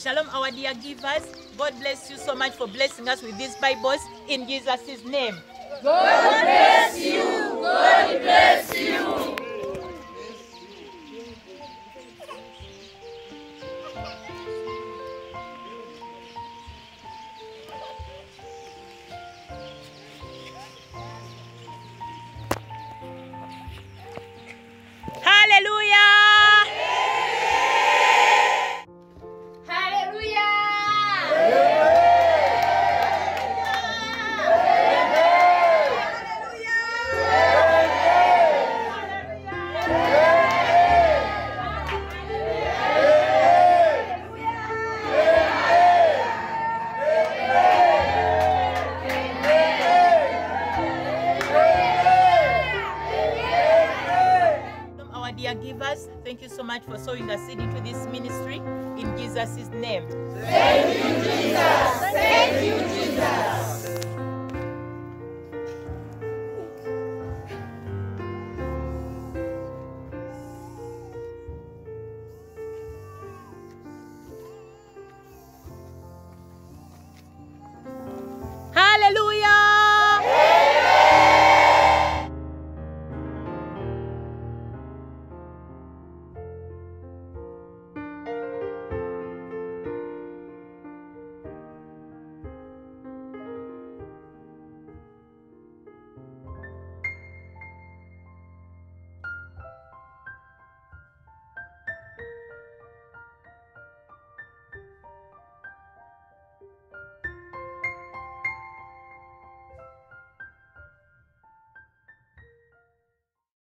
Shalom, our dear givers. God bless you so much for blessing us with these Bibles in Jesus' name. God bless you. God bless you. Dear givers, thank you so much for sowing a seed into this ministry in Jesus' name. Thank you, Jesus.